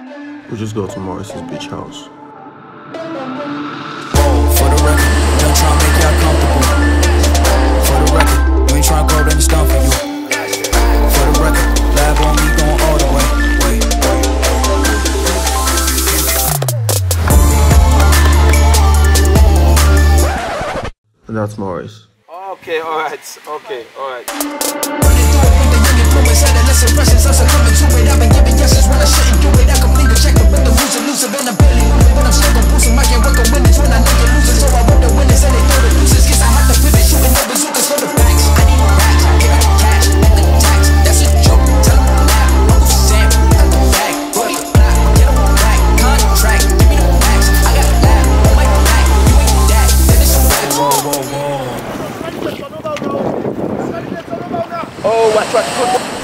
We just go to Morris's beach house. For the record, don't try make y'all comfortable. For the record, we ain't trying to grow, then it's done for you. For the record, lab on me going all the way. And that's Morris. Okay, alright, okay, alright. Oh, watch, watch.